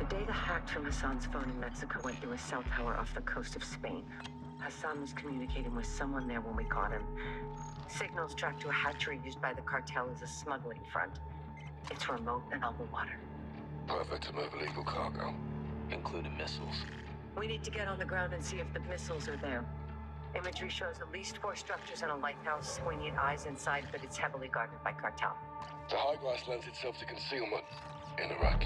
The data hacked from Hassan's phone in Mexico went through a cell tower off the coast of Spain. Hassan was communicating with someone there when we caught him. Signals tracked to a hatchery used by the cartel as a smuggling front. It's remote and on the water. Perfect to move illegal cargo. including missiles. We need to get on the ground and see if the missiles are there. Imagery shows at least four structures and a lighthouse. We need eyes inside, but it's heavily guarded by cartel. The high grass lends itself to concealment. In Iraq,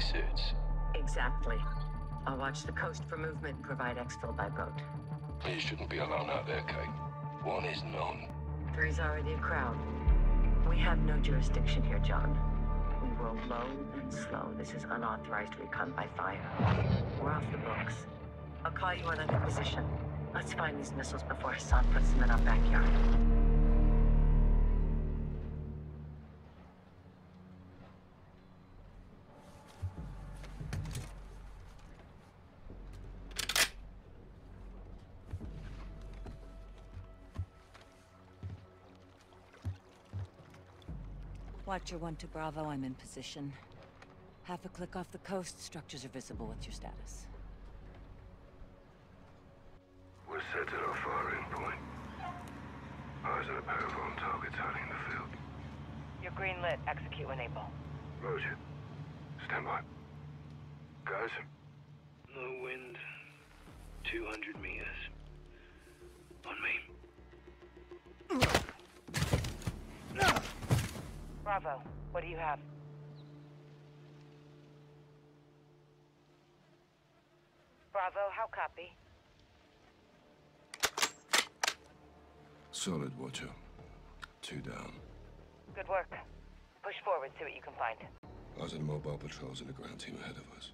suits. Exactly. I'll watch the coast for movement and provide exfil by boat. You shouldn't be alone out there, Kate. One is known. Three's already a crowd. We have no jurisdiction here, John. We roll low and slow. This is unauthorized recon by fire. We're off the books. I'll call you on I'm position. Let's find these missiles before Hassan puts them in our backyard. Watcher 1 to Bravo, I'm in position. Half a click off the coast, structures are visible. What's your status? We're set at our firing point. Eyes on a pair of armed targets hiding in the field. You're green lit. Execute when able. Roger. Stand by. Guys, No wind. 200 meters. On me. Bravo. What do you have? Bravo, how copy? solid watcher. Two down. Good work. Push forward, see what you can find. Eyes on the mobile patrols and the ground team ahead of us.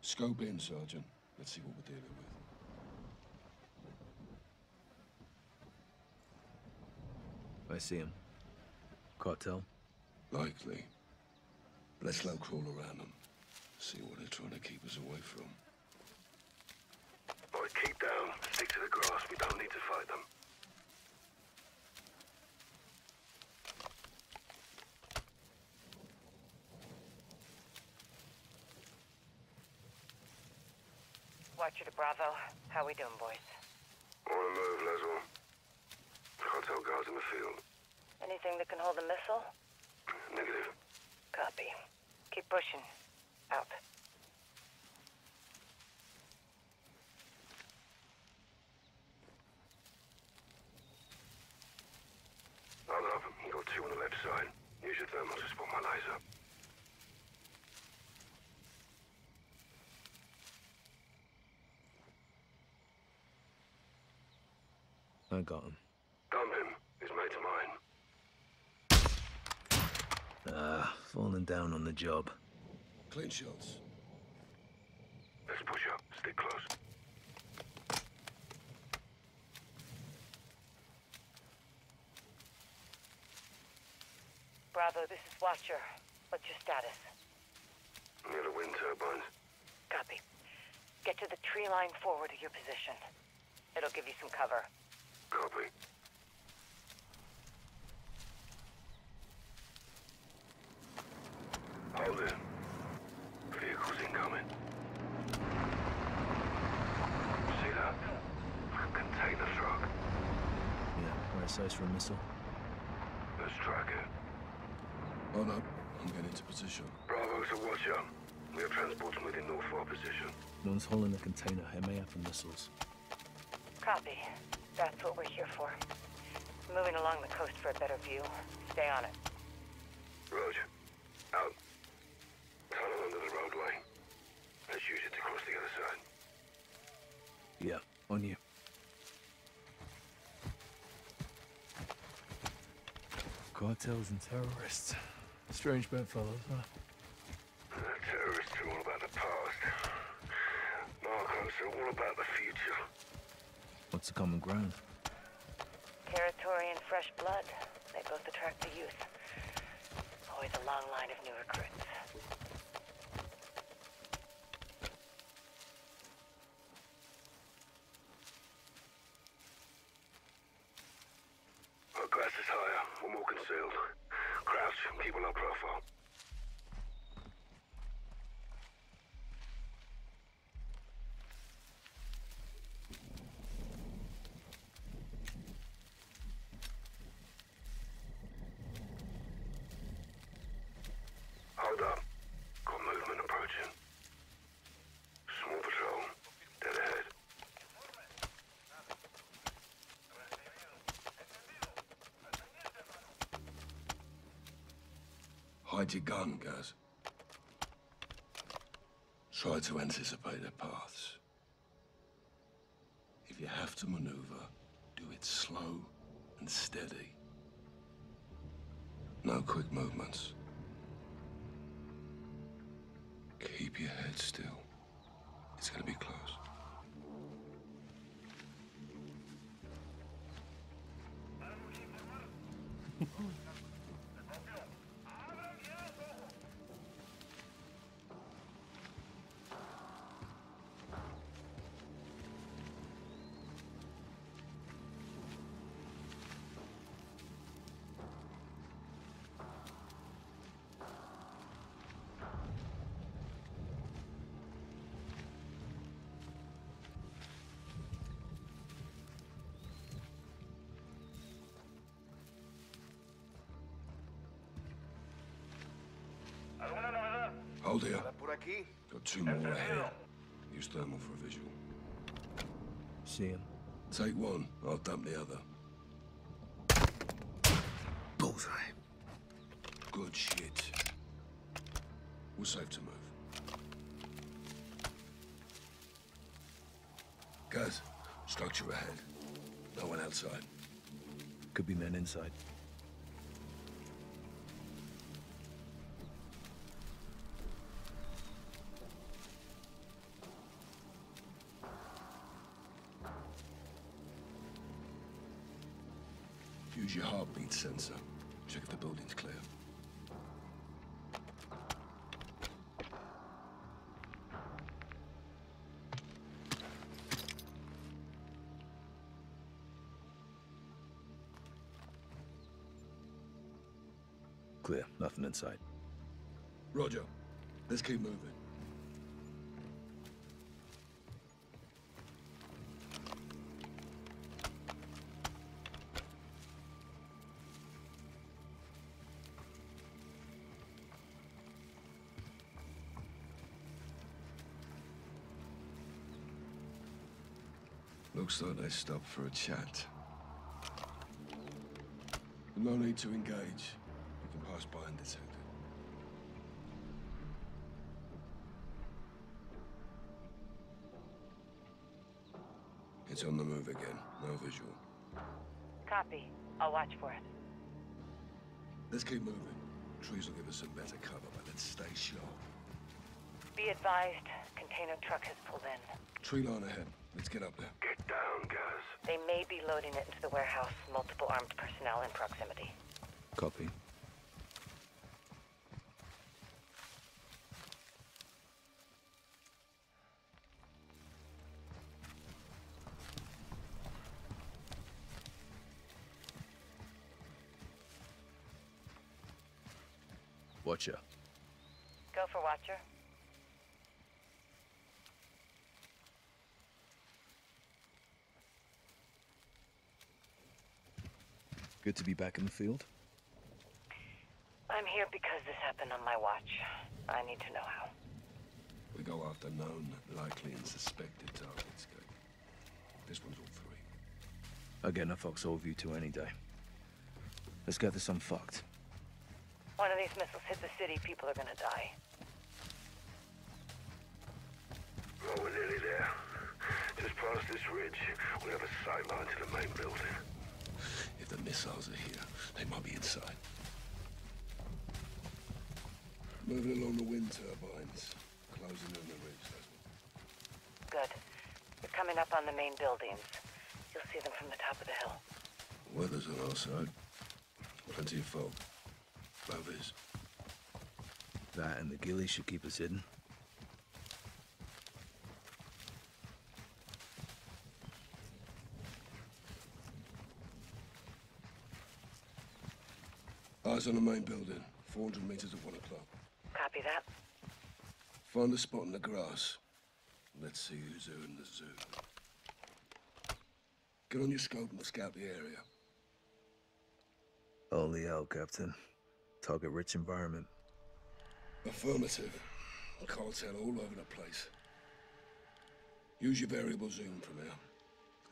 Scope in, Sergeant. Let's see what we're dealing with. I see him. Cartel? Likely. Let's slow crawl around them. See what they're trying to keep us away from. Boy, keep down. Stick to the grass. We don't need to fight them. Watcher to Bravo. How we doing, boys? On the move, Laswell. Cartel guards in the field. Anything that can hold a missile? Negative. Copy. Keep pushing. Out. I'll have them. You got two on the left side. Use your thermal to spot my laser. I got him. Dump him. He's mate of mine. Ah, falling down on the job. Clean shots. Let's push up. Stick close. Bravo, this is Watcher. What's your status? Near the wind turbines. Copy. Get to the tree line forward of your position. It'll give you some cover. Copy. Hold it. Vehicles incoming. See that? Container truck. Yeah, for a missile. Let's track it. Hold up. I'm getting into position. Bravo to watcher. We have transports moving north for our position. One's hauling a container. It may have the missiles. Copy. That's what we're here for. Moving along the coast for a better view. Stay on it. Roger. Cartels and terrorists. Strange bedfellows, huh? Uh, terrorists are all about the past. Narcos are all about the future. What's the common ground? Territory and fresh blood. They both attract the youth. Always a long line of new recruits. Grass is higher. We're more concealed. Crouch. Keep a low profile. Your gun, Gaz. Try to anticipate their paths. If you have to maneuver, do it slow and steady. No quick movements. Keep your head still. Two more ahead. Use thermal for a visual. See him. Take one, I'll dump the other. Bullseye. Good shit. We're safe to move. Guys, structure ahead. No one outside. Could be men inside. Sensor. Check if the building's clear. Clear. Nothing inside. Roger. Let's keep moving. Like they stopped for a chat. No need to engage. We can pass by undetected. It's on the move again. No visual. Copy. I'll watch for it. Let's keep moving. Trees will give us some better cover, but let's stay sharp. Be advised, container truck has pulled in. Tree line ahead. Let's get up there. Get down, Gaz. They may be loading it into the warehouse. Multiple armed personnel in proximity. Copy. Watcher. Go for Watcher. To be back in the field. I'm here because this happened on my watch. I need to know how. We go after known, likely, and suspected targets, Kate. This one's all three. I'll get in a foxhole view to any day. Let's get this unfucked. One of these missiles hit the city, people are gonna die. Oh, we're nearly there. Just past this ridge, we have a sight line to the main building. If the missiles are here, they might be inside. Moving along the wind turbines. Closing on the ridge, that's what. Good. They're coming up on the main buildings. You'll see them from the top of the hill. Weather's on our side. Plenty of fog. Love is. That and the ghillie should keep us hidden. Eyes on the main building. 400 meters at 1 o'clock. Copy that. Find a spot in the grass. Let's see who's who in the zoo. Get on your scope and scout the area. Holy hell, Captain. Target-rich environment. Affirmative. Cartel all over the place. Use your variable zoom from here.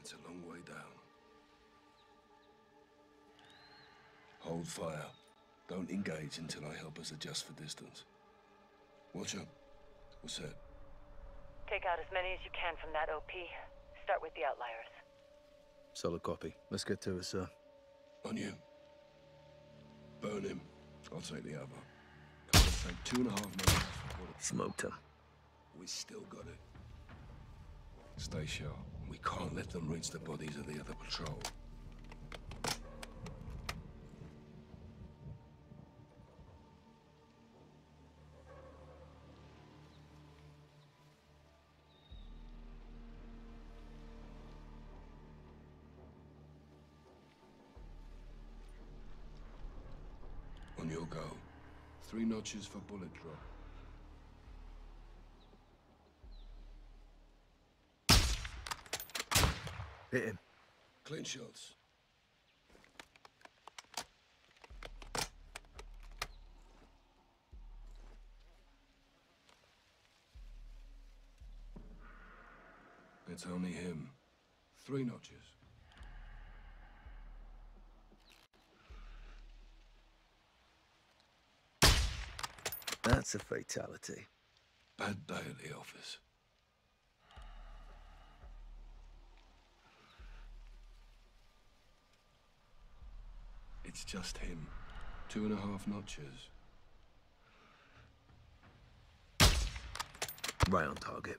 It's a long way down. Hold fire. Don't engage until I help us adjust for distance. Watch up. What's that? Take out as many as you can from that OP. Start with the outliers. Solid copy. Let's get to it, sir. On you. Burn him. I'll take the other. Can't take two and a half minutes for bullets. Smoked him. We still got it. Stay sharp. We can't let them reach the bodies of the other patrol. On your go. Three notches for bullet drop. Hit him. Clean shots. It's only him. Three notches. That's a fatality. Bad day at the office. It's just him. Two and a half notches. Right on target.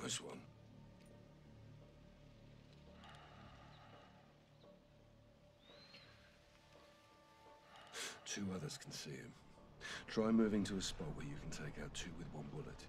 Nice one. Two others can see him. Try moving to a spot where you can take out two with one bullet.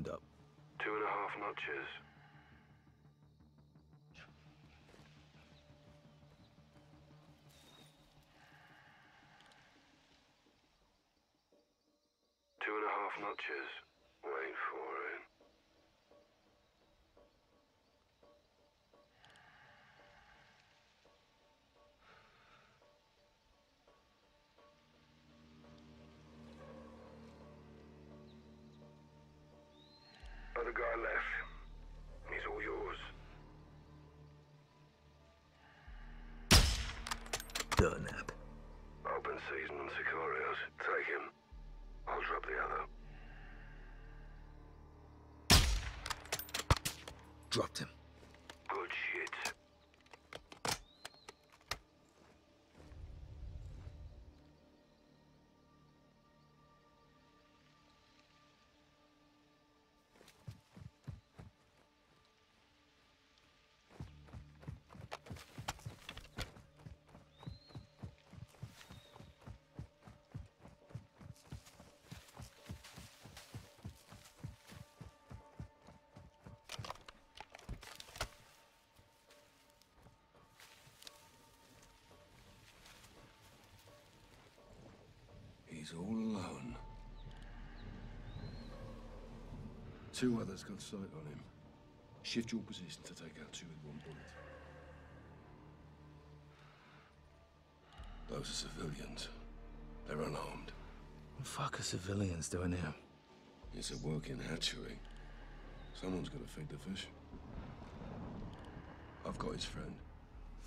Lined up. Two and a half notches. Two and a half notches. Other guy left. He's all yours. Durnap. Open season on Sicarios. Take him. I'll drop the other. Dropped him. He's all alone. Two others got sight on him. Shift your position to take out two with one bullet. Those are civilians. They're unarmed. What the fuck are civilians doing here? It's a working hatchery. Someone's gonna feed the fish. I've got his friend.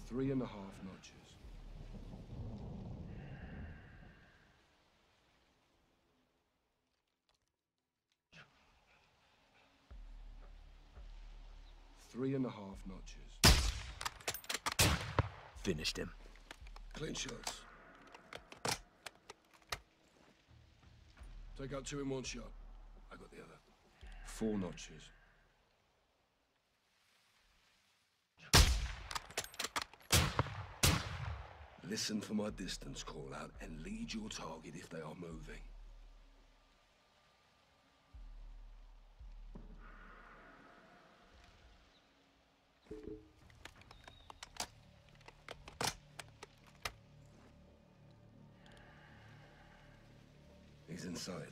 Three and a half notches. Three and a half notches. Finished him. Clean shots. Take out two in one shot. I got the other. Four notches. Listen for my distance call out and lead your target if they are moving.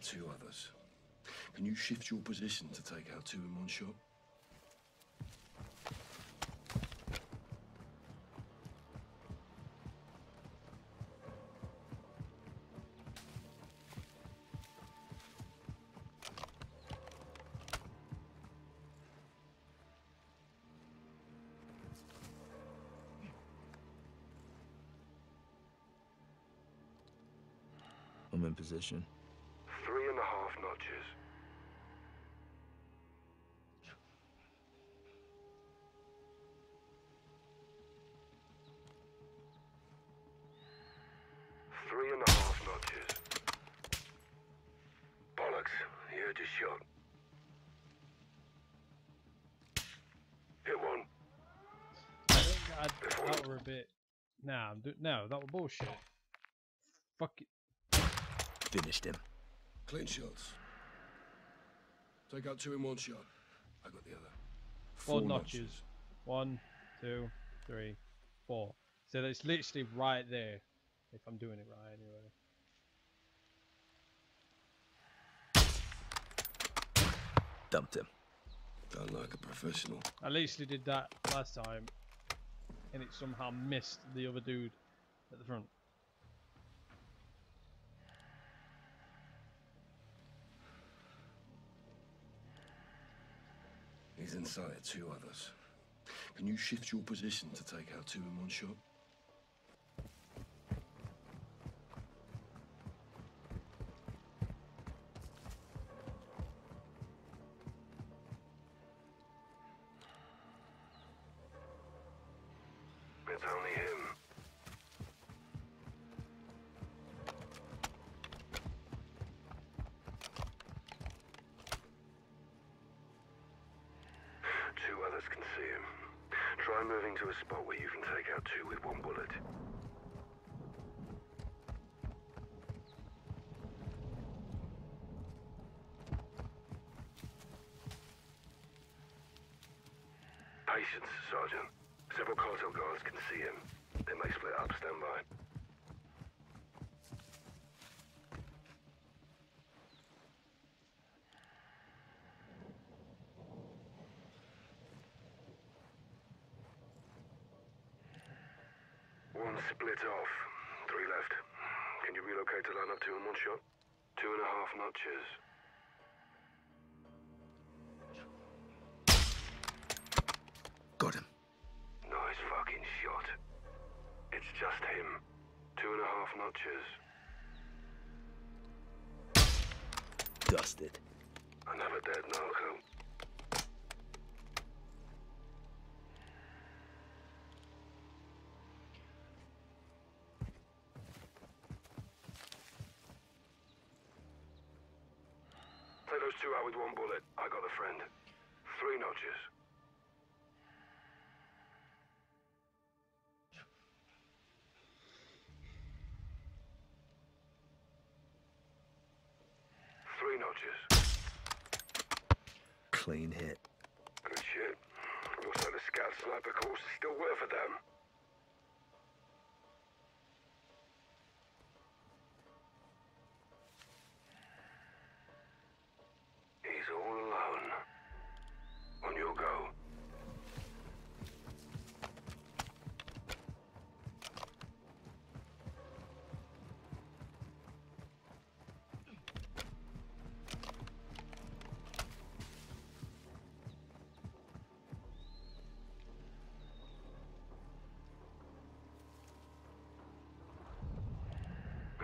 Two others. Can you shift your position to take out two in one shot? I'm in position. Nah, I'm do- no, that was bullshit. Fuck it. Finished him. Clean shots. Take out two in one shot. I got the other. Four notches. One, two, three, four. So it's literally right there. If I'm doing it right, anyway. Dumped him. Done like a professional. I literally did that last time, and it somehow missed the other dude at the front. He's inside two others. Can you shift your position to take out two in one shot? And a half notches. Got him. Nice fucking shot. It's just him. Two and a half notches. Dusted. Another dead narco. Clean hit. Good shit. Looks like the scout sniper course is still worth for them.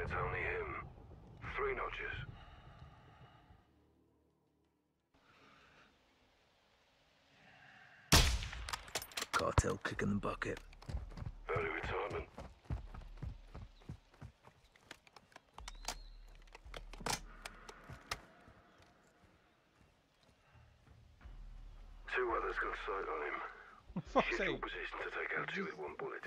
It's only him. Three notches. Cartel kicking the bucket. Early retirement. Two others got sight on him. Fuck's Shift sake. position to take out two with one bullet.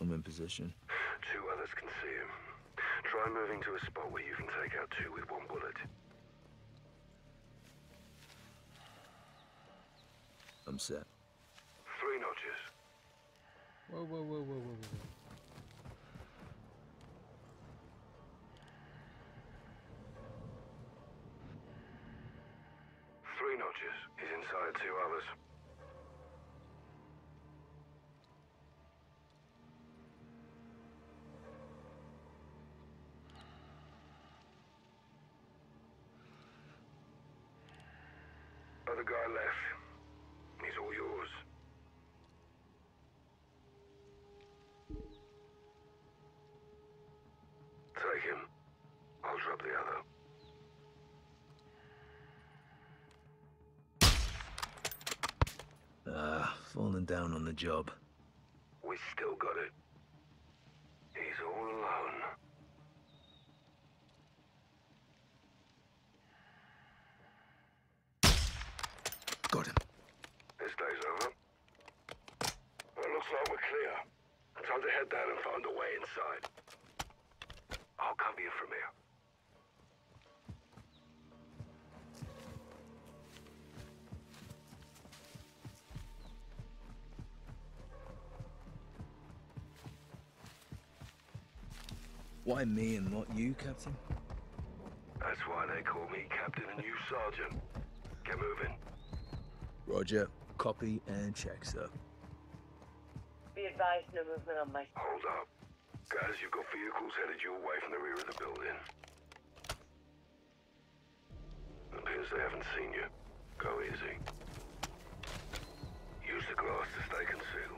I'm in position. Two others can see him. Try moving to a spot where you can take out two with one bullet. I'm set. Three notches. Whoa, whoa, whoa, whoa, whoa, whoa. Three notches. He's inside two others. Other guy left. He's all yours. Take him. I'll drop the other. Ah, falling down on the job. Why me and not you, Captain? That's why they call me Captain and you Sergeant. Get moving. Roger. Copy and check, sir. Be advised, no movement on my... Hold up. Guys, you've got vehicles headed your way from the rear of the building. It appears they haven't seen you. Go easy. Use the glass to stay concealed.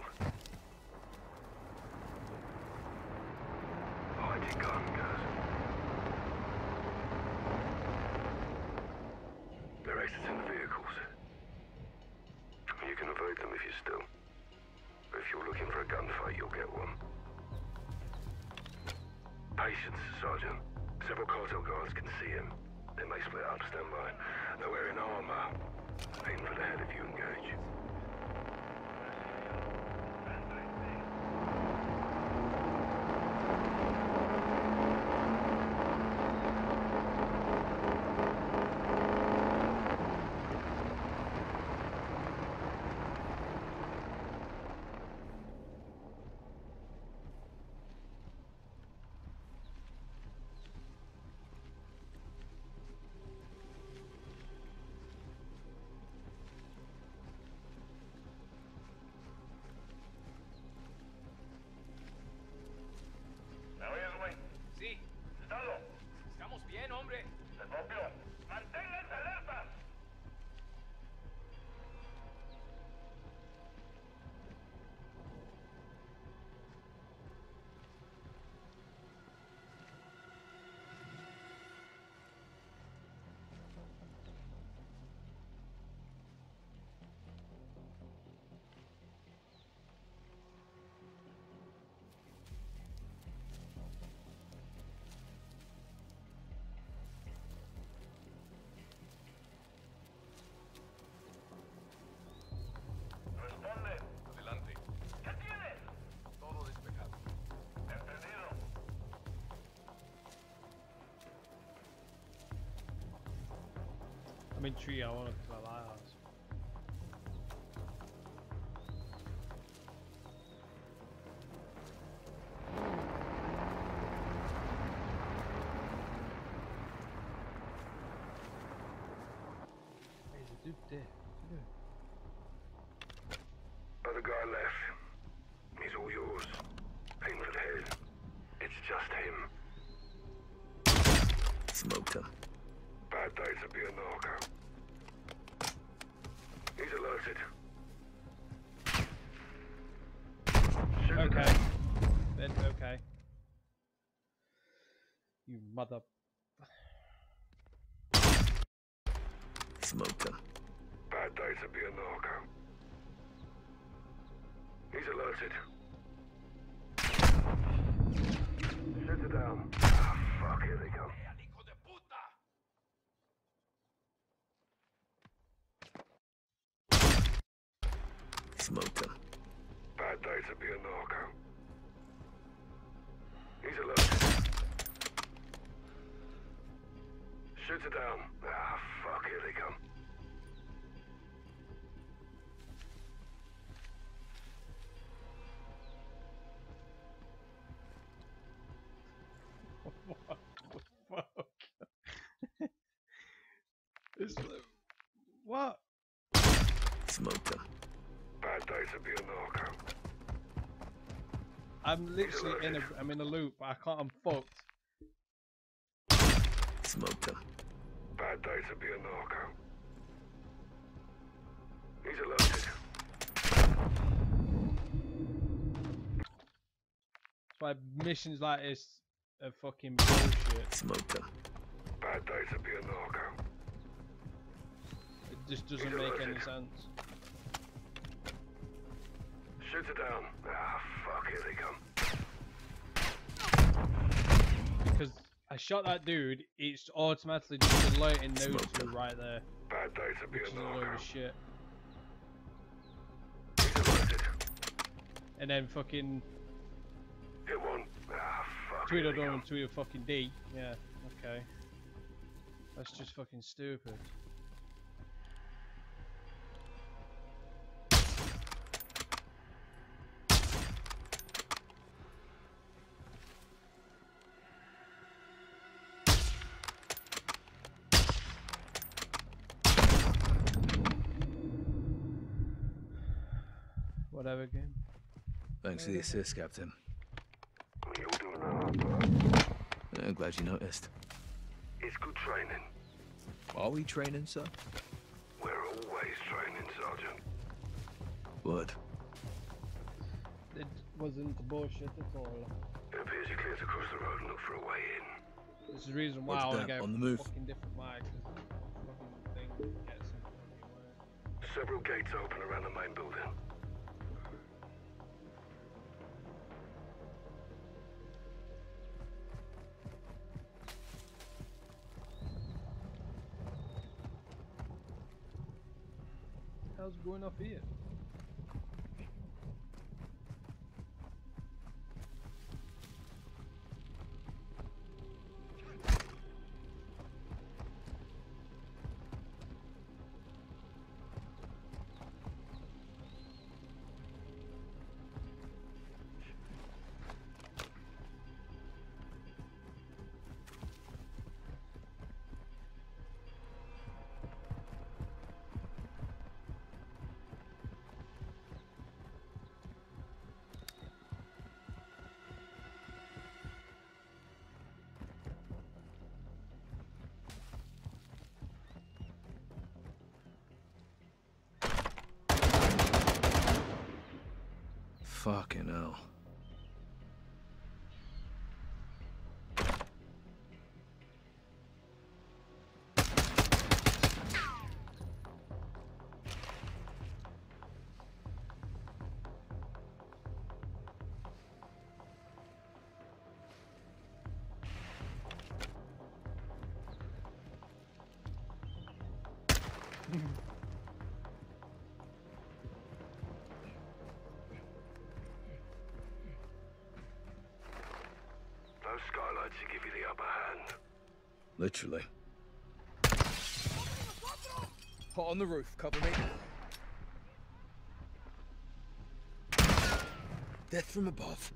I want to mother. Smoked him. Bad day to be a narco. He's alerted. Shoot it down. Ah, fuck, here they come. ¡Al hijo de puta! Smoked him. Bad day to be a narco. He's alerted. Shooter down. Ah, fuck, here they come. what the fuck? it's what? Smoked him. Bad day to be a narco. I'm literally in a I'm in a loop. I can't. I'm fucked. Missions like this are fucking bullshit. Smoked him. Bad day to be a narco. It just doesn't make any sense. Shoot it down. Ah, fuck, here they come. Because I shot that dude, it's automatically just alerting those Smoked two him. right there. Bad day to be Which a is a load of shit. And then fucking Hit one. Fuck. here they Tweedledum come. fucking D. Yeah, okay. That's just fucking stupid. Whatever game. Thanks for the assist, Captain. We all doing our part. I'm glad you noticed. It's good training. Are we training, sir? We're always training, Sergeant. What? It wasn't bullshit at all. It appears you cleared across the road and look for a way in. This is the reason why Roger I want to go on the move. fucking different mic. 'cause the fucking thing gets in fucking way. Several gates open around the main building. Going up here? Literally. Hot on the roof, cover me. Death from above.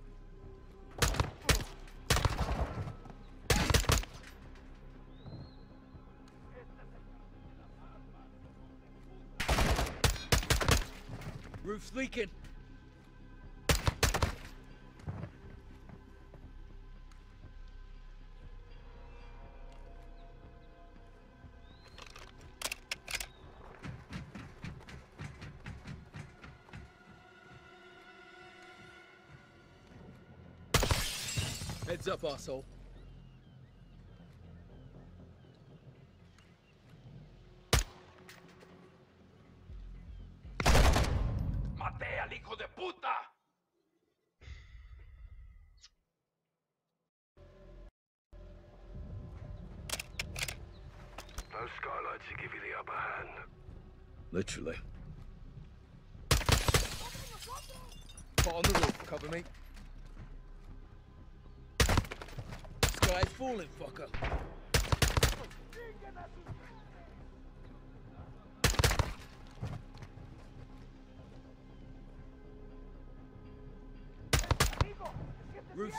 Roof's leaking. Heads up, asshole.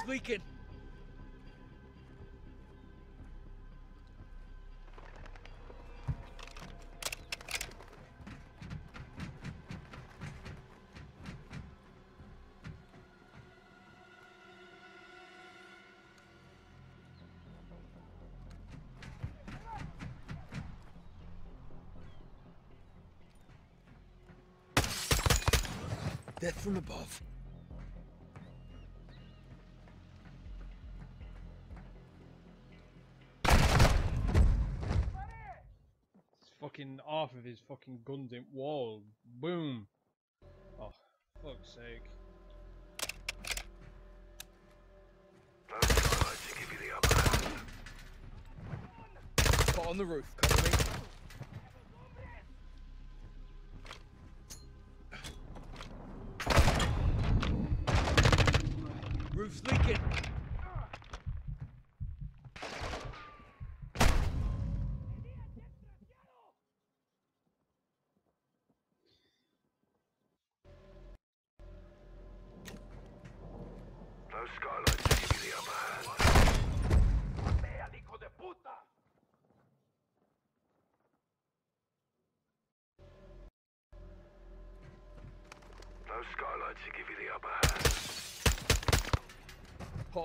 Roof's leaking. Death from above. Fucking half of his fucking guns in wall. Boom. Oh, fuck's sake. Spot on the roof. Cover me. Roof's leaking.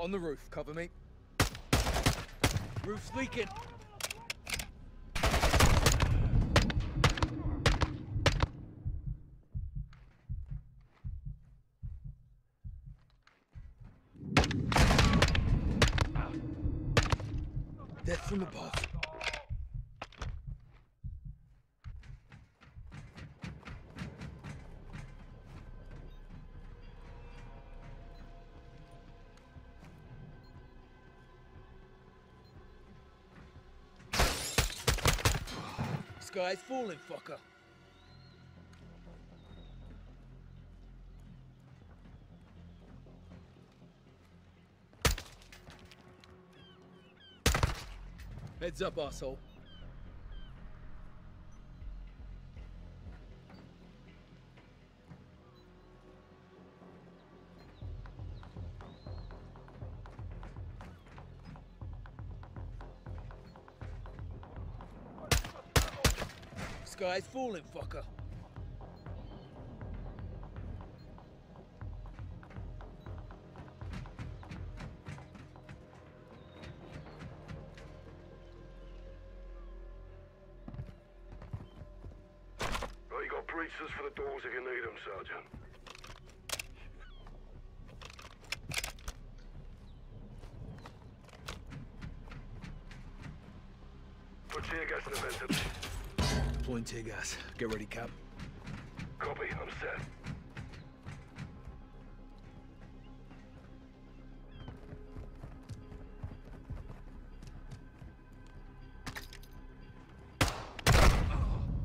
On the roof. Cover me. Roof's leaking. Death from above. Sky's falling, fucker. Heads up, asshole. Sky's falling, fucker. Vents. Deploying tear. Get ready, Cap. Copy, I'm set.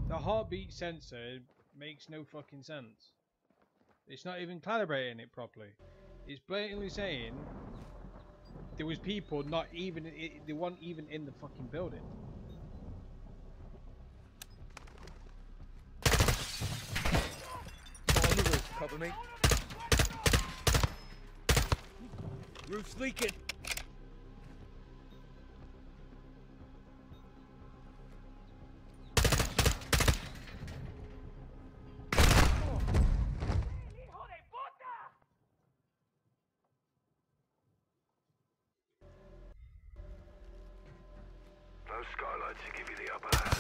The heartbeat sensor makes no fucking sense. It's not even calibrating it properly. It's blatantly saying there was people not even i they weren't even in the fucking building. Hot on the roof. Cover me. Roof's leaking. ¡Hijo! Those skylights should give you the upper hand.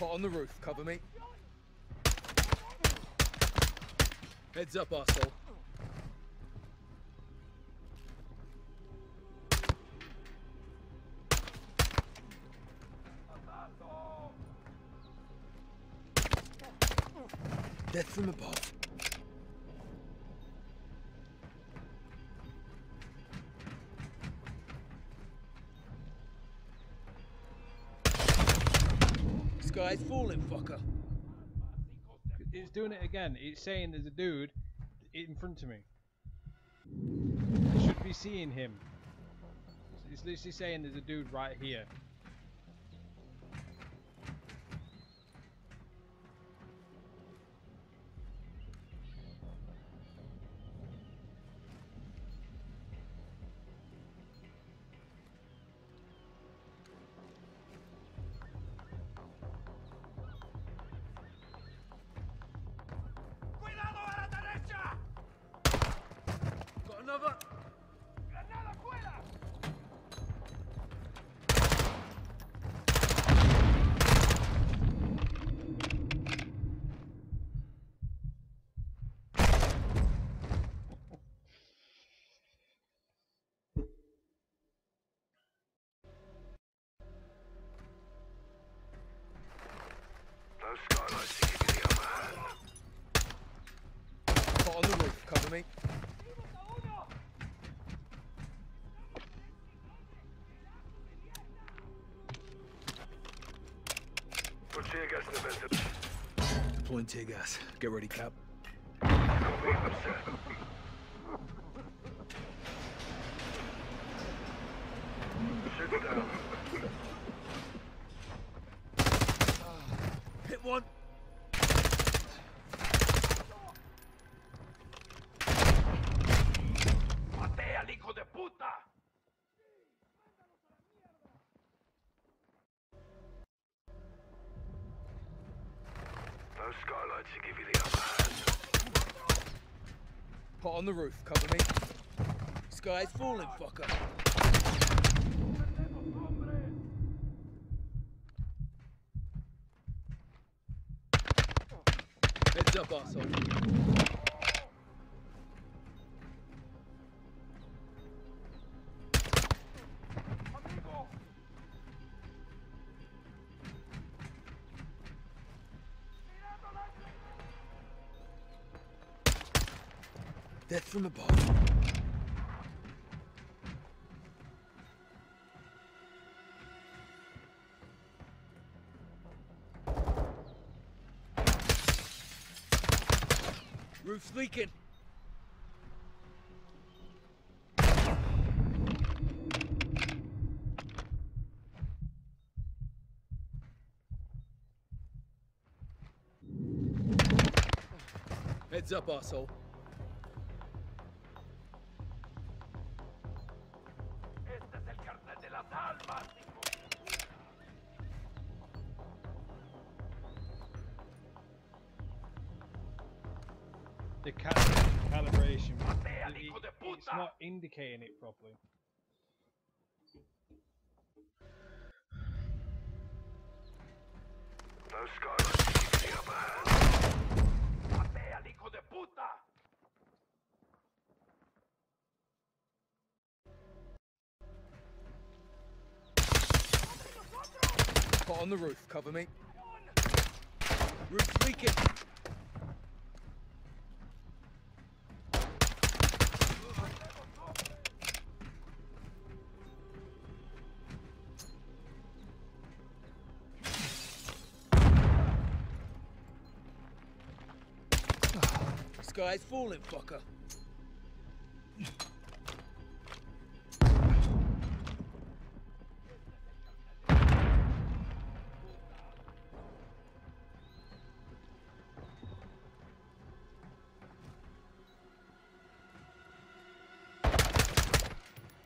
Hot on the roof. Cover me. Heads up, asshole. Death from above. Sky's falling, fucker. It's doing it again. It's saying there's a dude in front of me. I should be seeing him. It's literally saying there's a dude right here. Tear gas in the vent. Deploying tear gas. Get ready, Cap. Shoot down. Hit one. ¡Maté al hijo de puta! Those skylights to give you the upper hand. Pot on the roof, cover me. Sky's falling, fucker. Heads up, arsehole. Death from above. Roof's leaking. Heads up, arsehole. Not indicating it properly. Those skylights to the upper hand. ¡Maté hijo de puta! Pot on the roof, cover me. Roof's leaking. Sky's falling, fucker.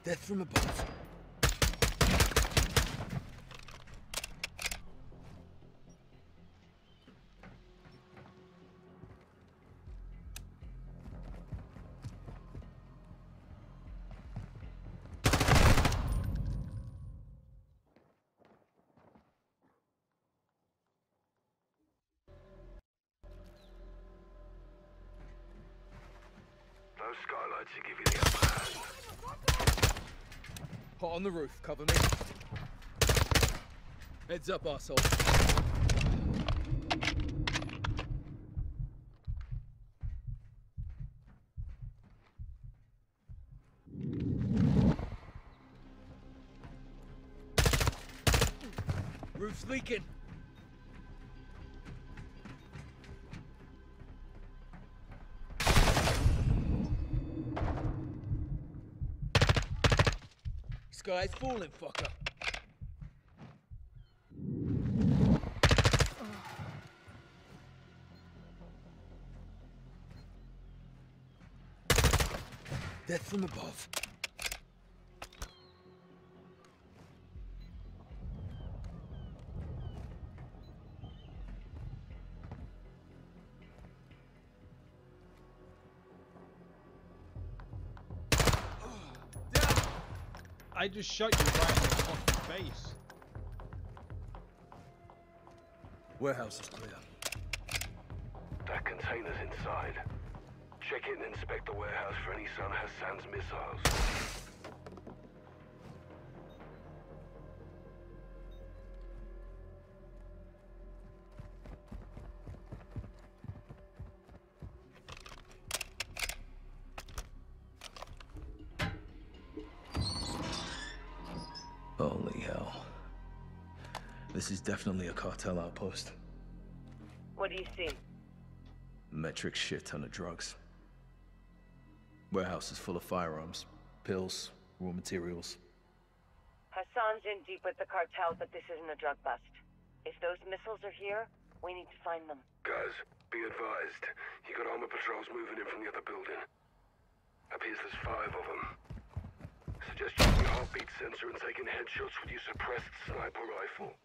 Death from above. On the roof, cover me. Heads up, arsehole. Roof's leaking. Sky's falling, fucker. Death from above. Just shot you right in the fucking face. Warehouse is clear. That container's inside. Check it and inspect the warehouse for any Son Hassan's missiles. Holy hell. This is definitely a cartel outpost. What do you see? Metric shit ton of drugs. Warehouse is full of firearms, pills, raw materials. Hassan's in deep with the cartel, but this isn't a drug bust. If those missiles are here, we need to find them. Guys, be advised. You got armor patrols moving in from the other building. Appears there's five of them. Suggest using your heartbeat sensor and taking headshots with your suppressed sniper rifle.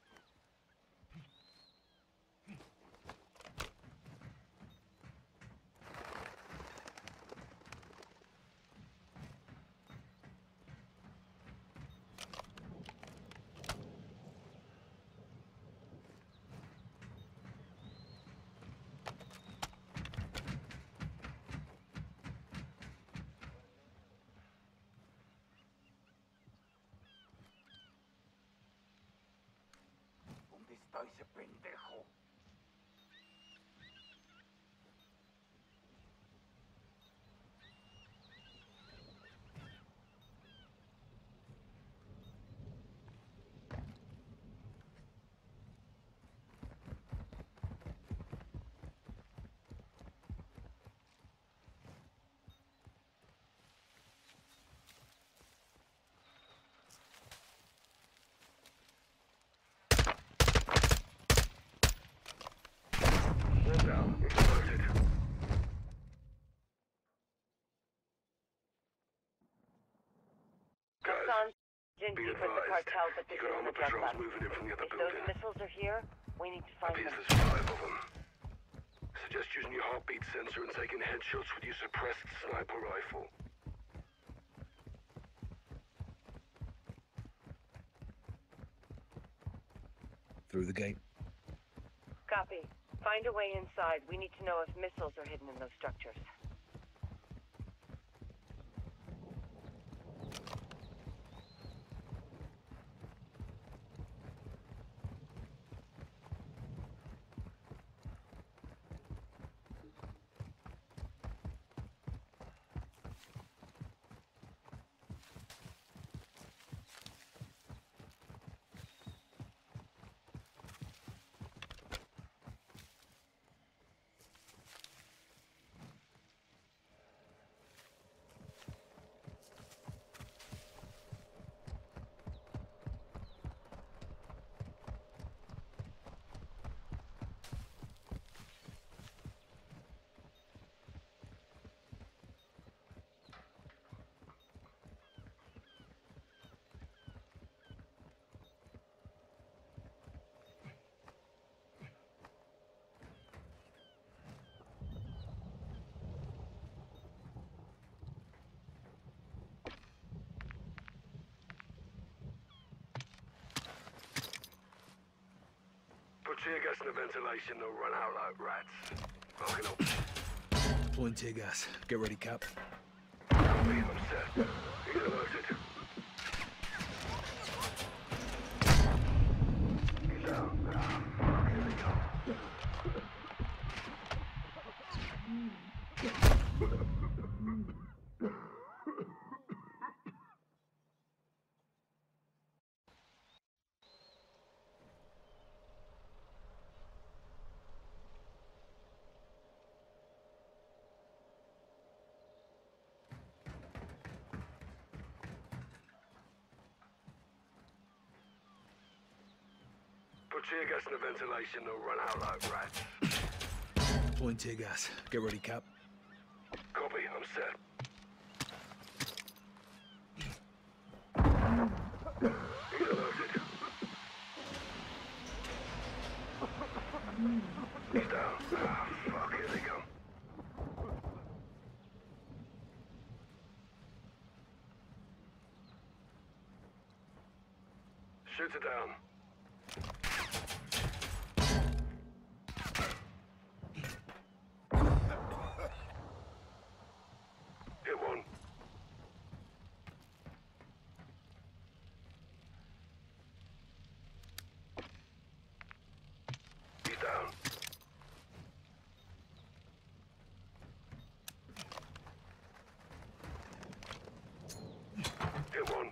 ¿Dónde está ese pendejo? All down. Alerted. Guys, Hassan's be deep the advised. cartel, but You got isn't armor patrols moving in from the other If those missiles are here, we need to find Appears them. there's five of them. Suggest using your heartbeat sensor and taking headshots with your suppressed sniper rifle. Through the gate. Copy. Find a way inside. We need to know if missiles are hidden in those structures. Tear gas in the ventilation, they'll run out like rats. Fucking up. Deploying tear gas. Get ready, Cap. I'm set. He's tear gas in the ventilation, they'll run out like rats. Deploying tear gas. Get ready, Cap. Copy, I'm set. He's alerted. He's down. Ah, fuck, here they come. Shooter down. Hit one. He's down. Hit one.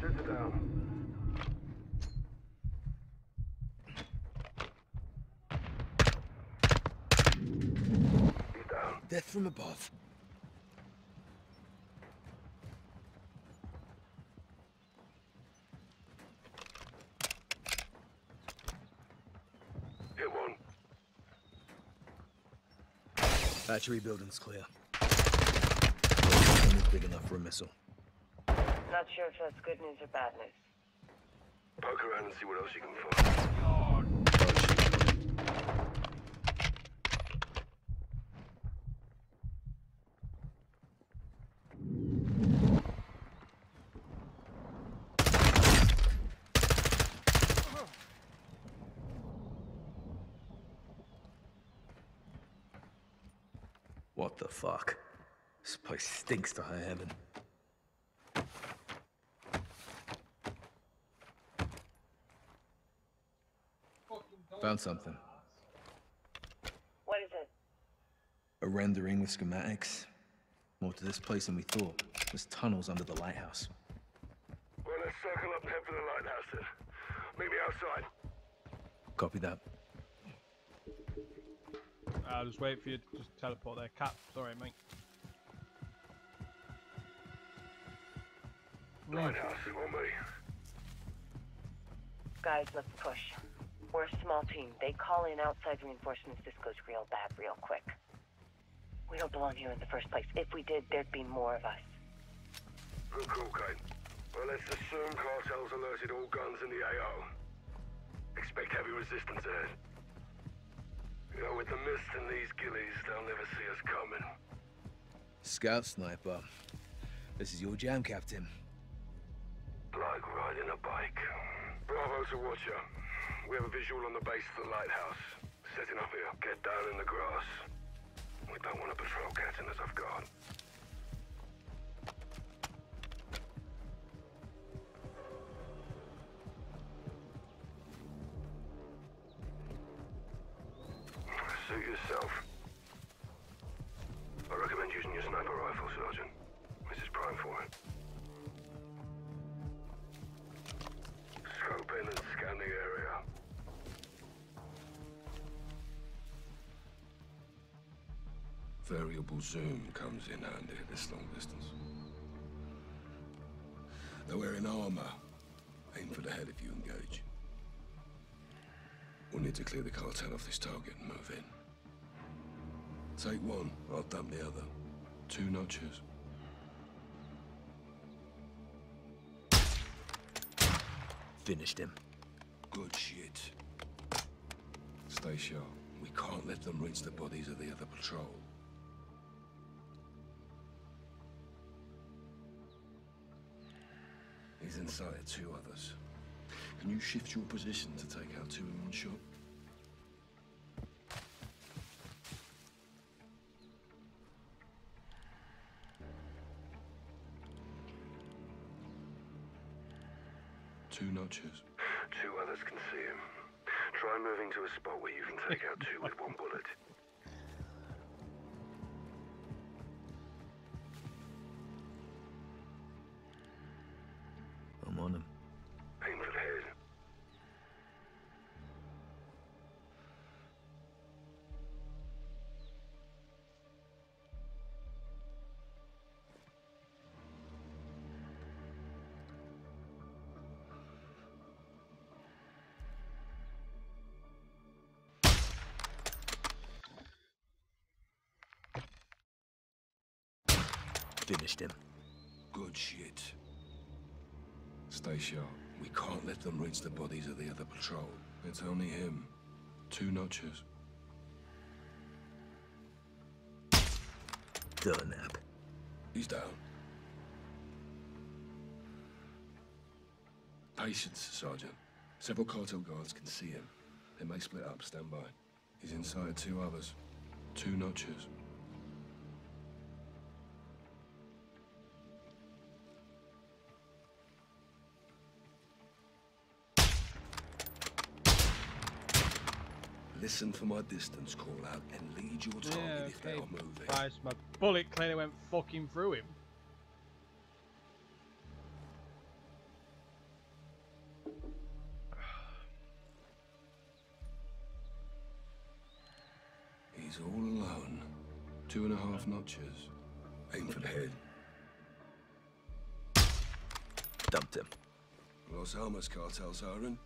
Shooter down. He's down. Death from above. Hit one. Battery building's clear. Only big enough for a missile. Not sure if that's good news or bad news. Poke around and see what else you can find. What the fuck? This place stinks to high heaven. Found something. What is it? A rendering with schematics. More to this place than we thought. There's tunnels under the lighthouse. Well, let's circle up and head for the lighthouse then. Meet me outside. Copy that. I'll just wait for you to just teleport there. Cap, sorry, mate. Lighthouse, on me. Guys, let's push. We're a small team. They call in outside reinforcements. This goes real bad real quick. We don't belong here in the first place. If we did, there'd be more of us. Good call, Kate. Well, let's assume cartels alerted all guns in the AO. Expect heavy resistance ahead. With the mist and these gillies, they'll never see us coming. Scout sniper. This is your jam, Captain. Like riding a bike. Bravo to Watcher. We have a visual on the base of the lighthouse. Setting up here. Get down in the grass. We don't want a patrol catching us off guard. Variable zoom comes in handy at this long distance. They're wearing armor. Aim for the head if you engage. We'll need to clear the cartel off this target and move in. Take one, I'll dump the other. Two notches. Finished him. Good shit. Stay sharp. We can't let them reach the bodies of the other patrol. He's inside two others. Can you shift your position to take out two in one shot? Two notches. Two others can see him. Try moving to a spot where you can take out two with one bullet. Finished him. Good shit. Stay sharp. We can't let them reach the bodies of the other patrol. It's only him. Two notches. Dunlap. He's down. Patience, Sergeant. Several cartel guards can see him. They may split up. Stand by. He's inside two others. Two notches. Listen for my distance call out and lead your target Yeah, if they okay. are moving. Christ, my bullet clearly went fucking through him. He's all alone. Two and a half notches. Aim for the head. Dumped him. Las Almas cartel, Siren.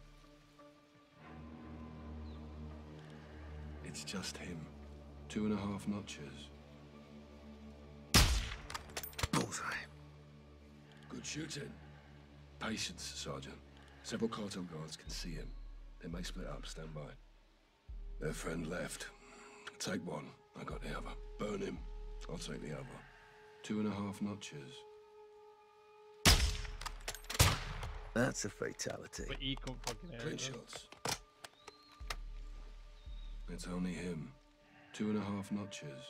It's just him. Two and a half notches. Bullseye. Good shooting. Patience, Sergeant. Several cartel guards can see him. They may split up. Stand by. Their friend left. Take one. I got the other. Burn him. I'll take the other. Two and a half notches. That's a fatality. But he couldn't fucking hear Clean shots. It's only him. Two and a half notches.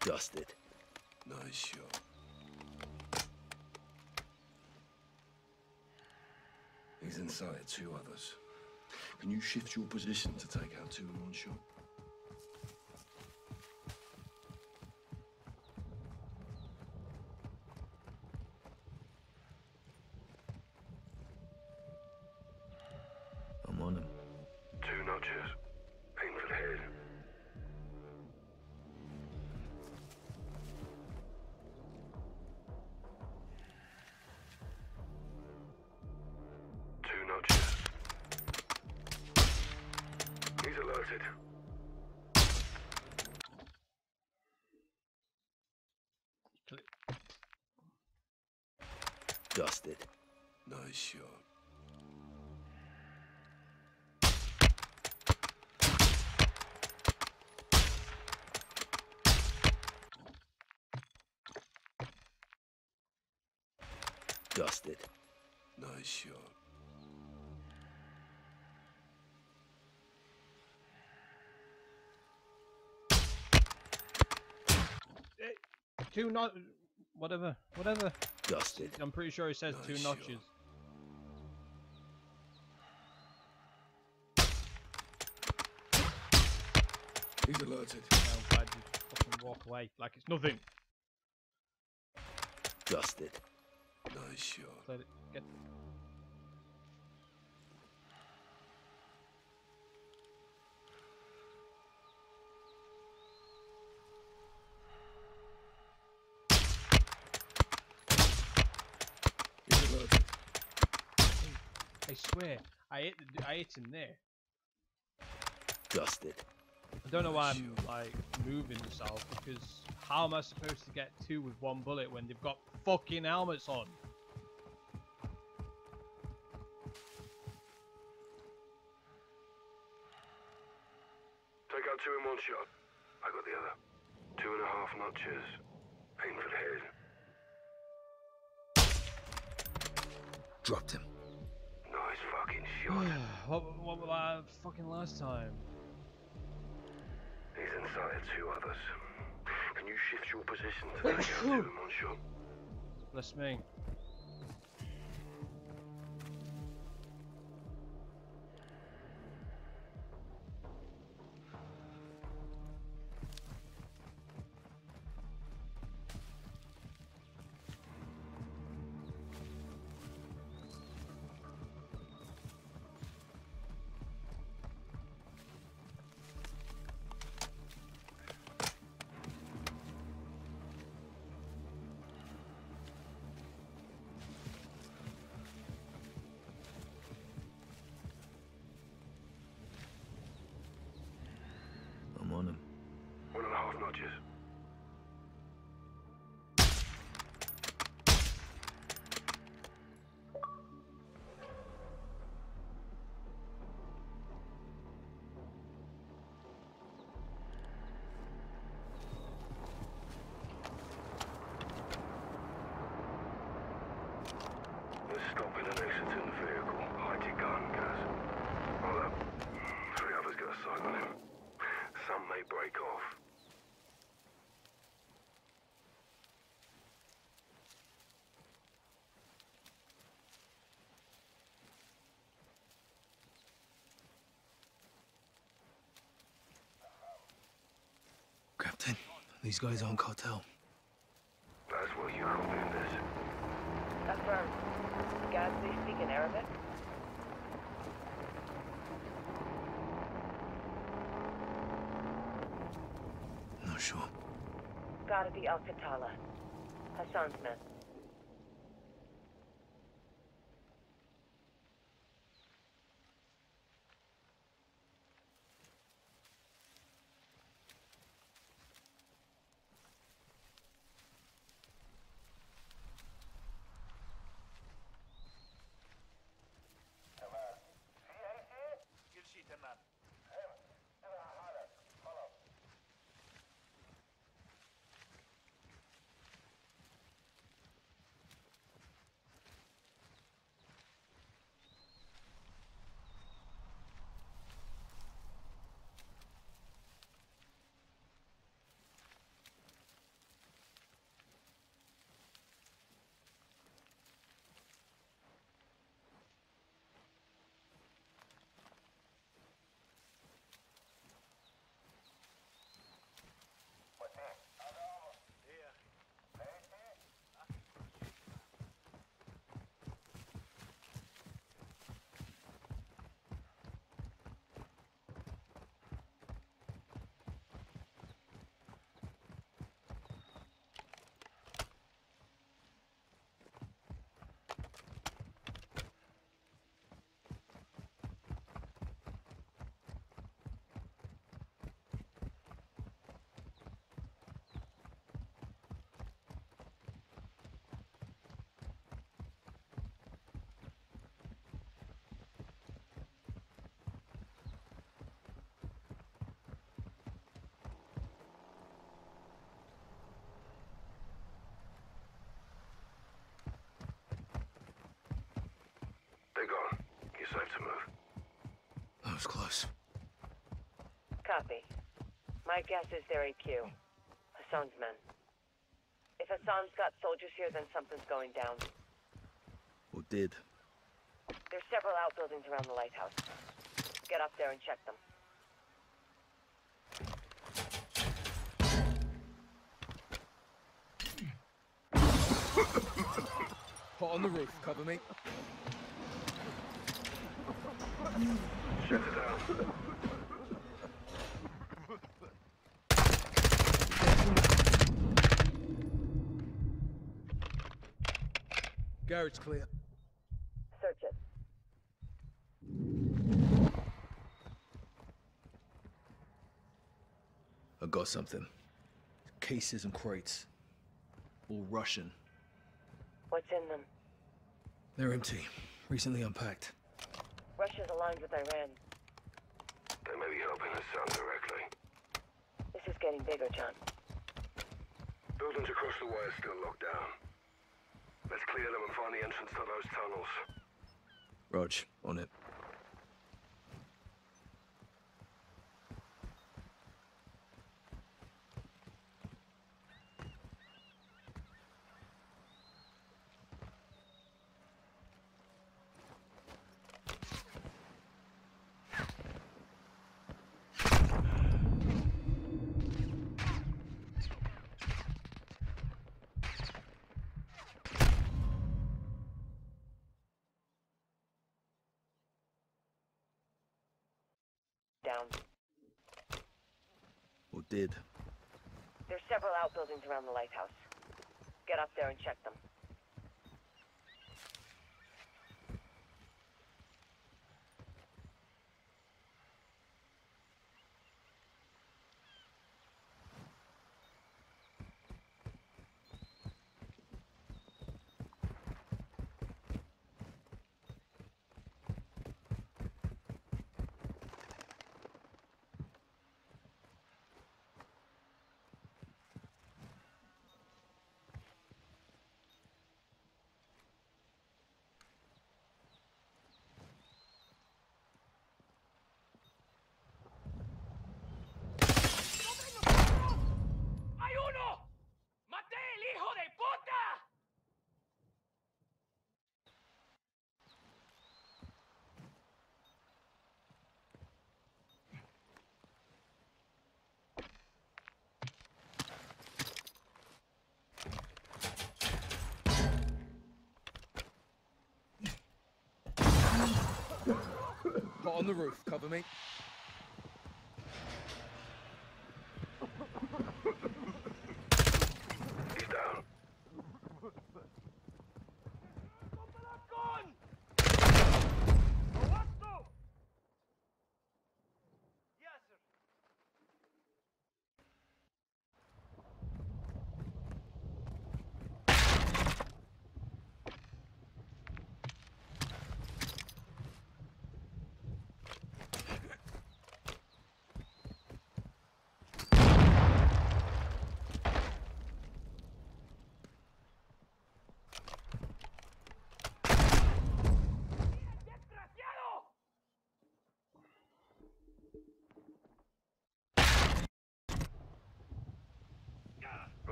Dusted. Nice shot. He's inside two others. Can you shift your position to take out two in one shot? Dusted. Nice shot. Eh, two not. Whatever. Whatever. Dusted. I'm pretty sure it says two shot. notches. He's alerted. I'm glad you fucking walk away like it's nothing. Dusted. Shot. Let it get. I swear, I hit. The, I hit him there. Dusted. I don't know why I'm like moving myself because how am I supposed to get two with one bullet when they've got fucking helmets on? Take out two in one shot. I got the other. Two and a half notches. Aim for the head. Dropped him. Nice fucking shot. what, what was that uh, fucking last time? He's inside two others. Can you shift your position to take out two in one shot? Bless me. These guys aren't cartel. That's what you call doing this. Affirm. Guys, they speak in Arabic? Not sure. Gotta be Al-Qatala. Hassan's men. كل safe to move. That was close. Copy. My guess is they're AQ. Hassan's men. If Hassan's got soldiers here, then something's going down. Or did. There's several outbuildings around the lighthouse. Get up there and check them. Pot on the roof, cover me. Shut it down. Garage clear. Search it. I got something. Cases and crates. All Russian. What's in them? They're empty. Recently unpacked. Russia's aligned with Iran. They may be helping Hassan directly. This is getting bigger, John. Buildings across the way are still locked down. Let's clear them and find the entrance to those tunnels. Rog, on it. Down. Or did. There's outbuildings around the lighthouse. Get up there and check them. On the roof, cover me. He's down.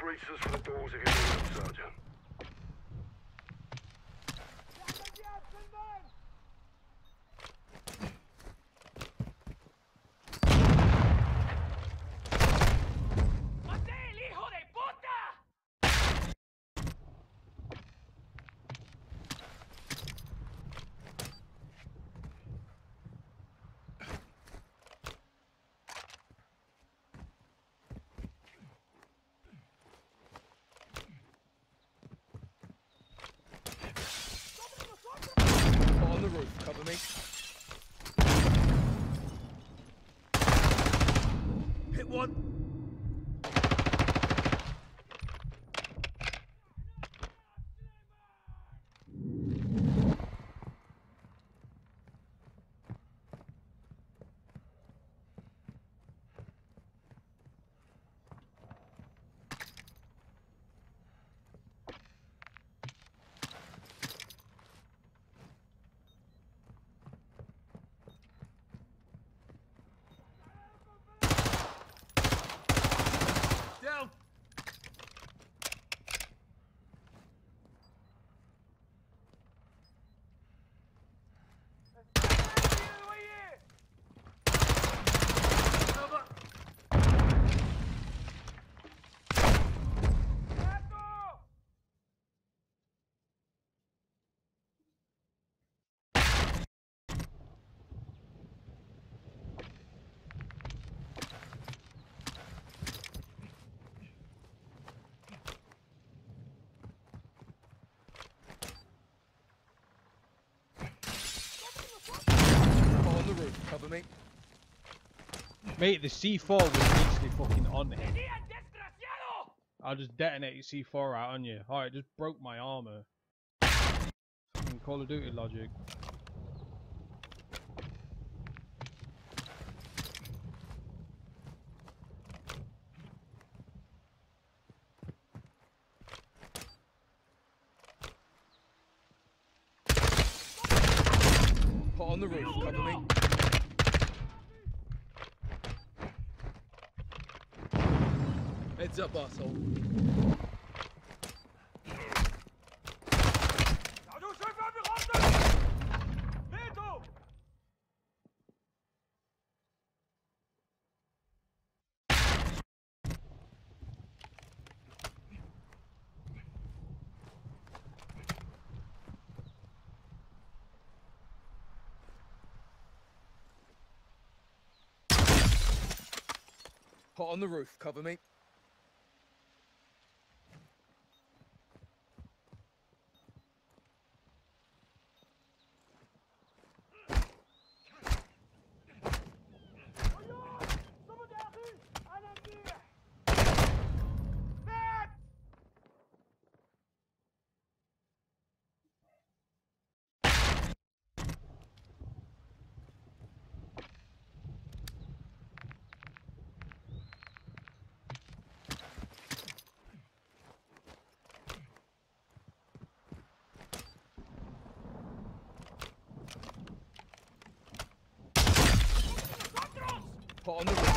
Breaches for the doors if you need them, Sergeant. ¡Maté el hijo de puta! Pot on the roof, cover me. Hit one. Down. Cover. Pot on the roof, cover me. Mate, the C4 was literally fucking on him. I'll just detonate your C4 out on you. Alright, just broke my armor. Fucking Call of Duty logic. Pot on the roof, cover me. Heads up, asshole. Pot on the roof, cover me. Pot on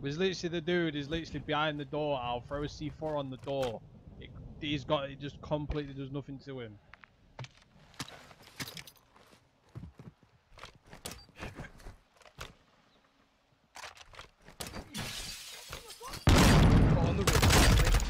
was literally the dude is literally behind the door. I'll throw a C4 on the door. It, he's got it just completely does nothing to him. Pot on the roof. cover me.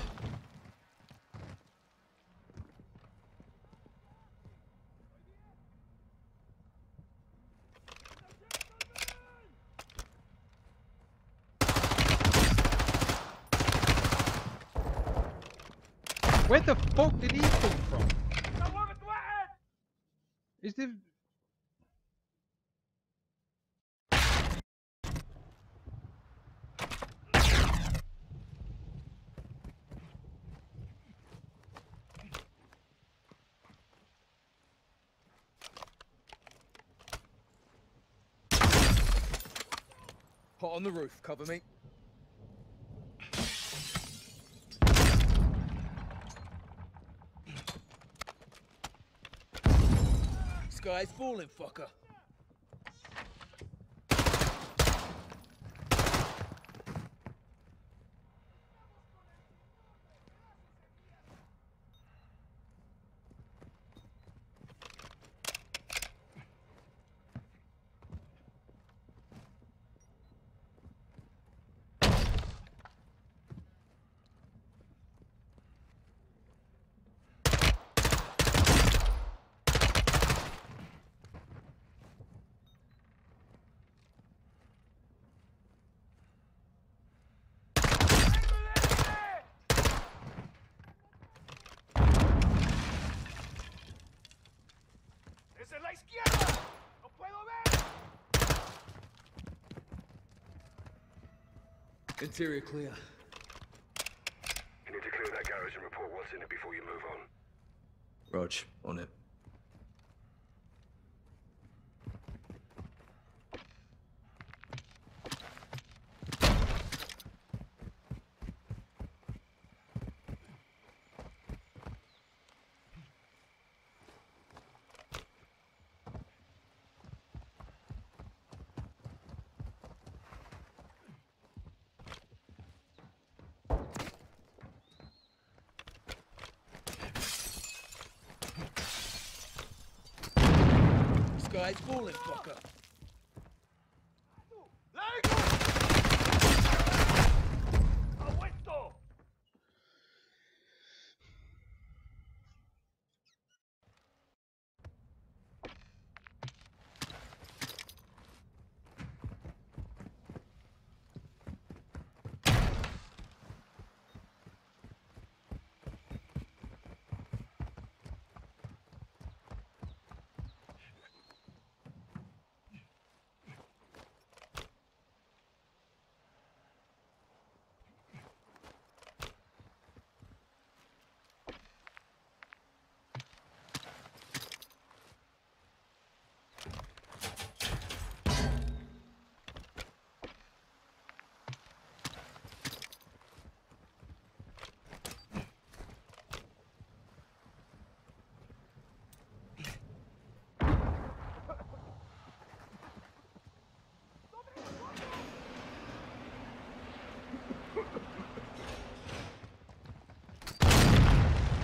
Where the fuck did he come from? Is the Pot on the roof. Cover me. Sky's falling, fucker. La izquierda! ¡No puedo ver! Interior clear. You need to clear that garage and report what's in it before you move on. Rog, on it. Sky's falling, fucker. ¡Largo! ¡Apuesto!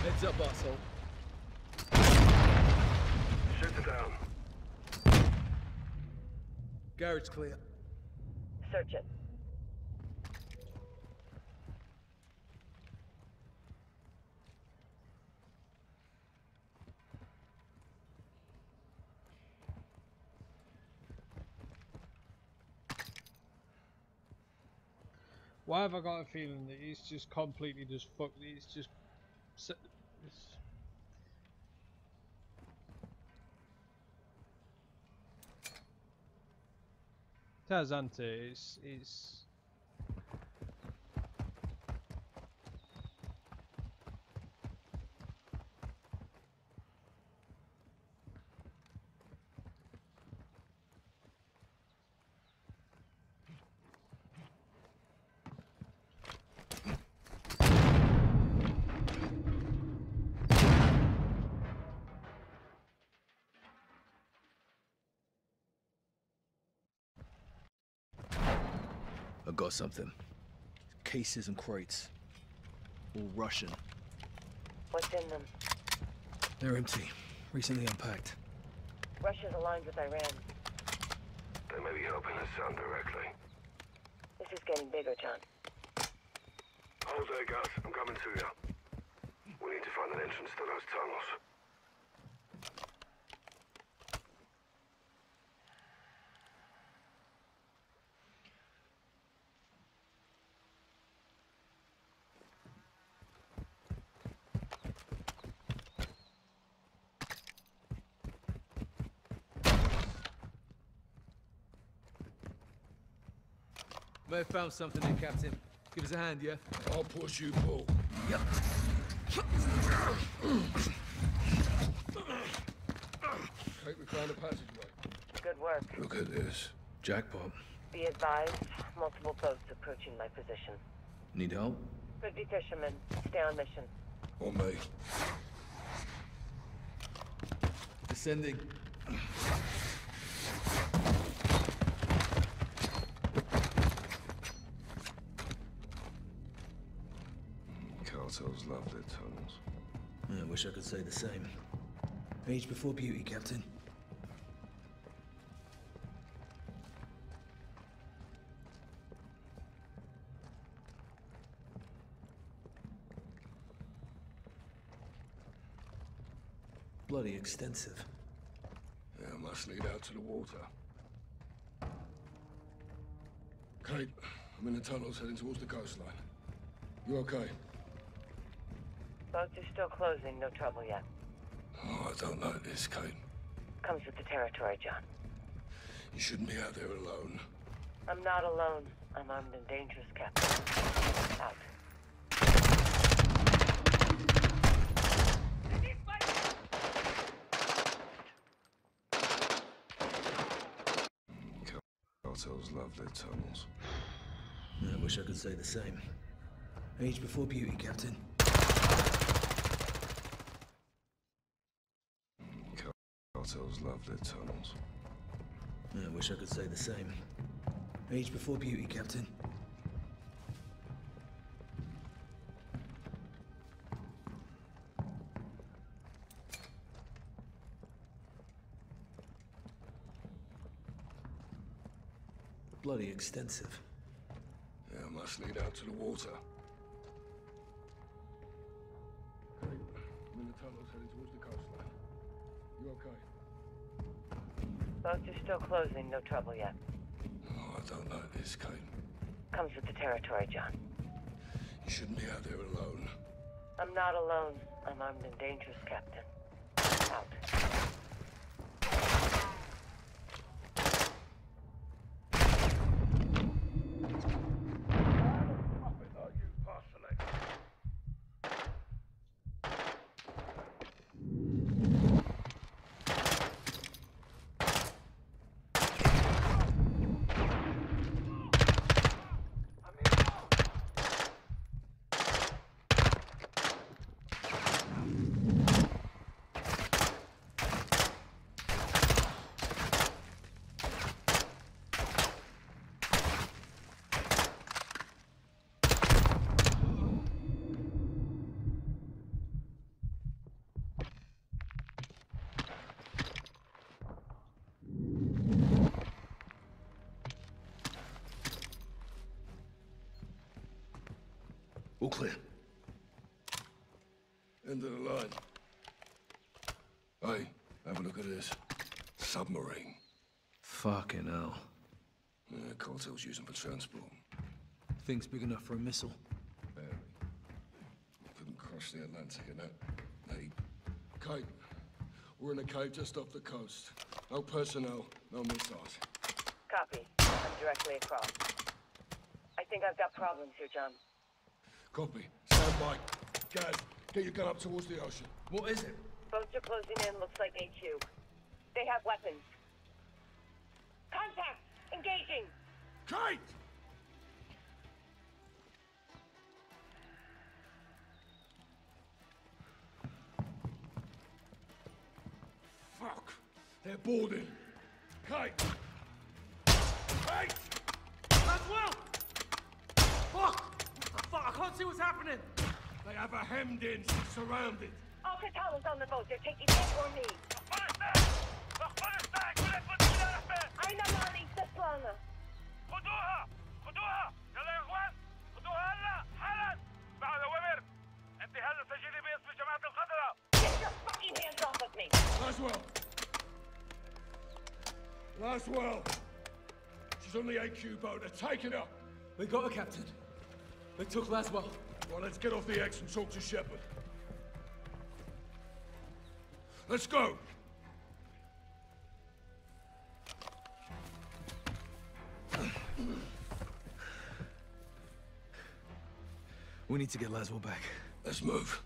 Heads up, asshole. Shoot it down. Garage clear. Search it. Why have I got a feeling that he's just completely just fucked? He's just. s- it's- Tarzante, it's it's. Something. Cases and crates. All Russian. What's in them? They're empty. Recently unpacked. Russia's aligned with Iran. They may be helping us directly. This is getting bigger, John. Hold there, guys. I'm coming to you. We need to find an entrance to those tunnels. May have found something here, Captain. Give us a hand, yeah? I'll push you, Paul. Yep. Kate, we found a passageway. Good work. Look at this. Jackpot. Be advised, multiple boats approaching my position. Need help? Could be fishermen. Stay on mission. On me. Descending. Wish I could say the same. Age before beauty, Captain. Bloody extensive. Yeah, must lead out to the water. Kate, I'm in the tunnels heading towards the coastline. You okay? Boats are still closing. No trouble yet. Oh, I don't like this, Kate. Comes with the territory, John. You shouldn't be out there alone. I'm not alone. I'm armed and dangerous, Captain. Out. Cartels love their tunnels. I wish I could say the same. Age before beauty, Captain. Cartels love their tunnels. I wish I could say the same. Age before beauty, Captain. Bloody extensive. Yeah, must lead out to the water. Kate, I'm in the tunnels heading towards the coastline. You okay? Boats are still closing. No trouble yet. Oh, I don't like this, Kate. Comes with the territory, John. You shouldn't be out there alone. I'm not alone. I'm armed and dangerous, Captain. Out. All clear. End of the line. Hey, have a look at this. Submarine. Fucking hell. Yeah, cartels use them for transport. Thing's big enough for a missile. Barely. Couldn't cross the Atlantic in that. Hey, Kate, we're in a cave just off the coast. No personnel, no missiles. Copy. I'm directly across. I think I've got problems here, John. Copy. Stand by. Gaz, get your gun up towards the ocean. What is it? Boats are closing in. Looks like AQ. They have weapons. Contact! Engaging! Kate! Fuck! They're boarding. Kate! Kate! As well! Fuck! What the Fuck, I can't see what's happening! have her hemmed in. Surrounded. Al-Qatala on the boat. They're taking him or me. أين ماري تسلانا؟ خذوها! خذوها! يلا يا اخوان! خذوها هلا! حالا! بعد اوامر! انت هلا سجلي باسم جماعة الخضراء! Get your fucking hands off of me! Laswell! Laswell! She's on the AQ boat. They're taking her! They got her, Captain. They took Laswell. Well, let's get off the X and talk to Shepherd. Let's go! We need to get Laswell back. Let's move.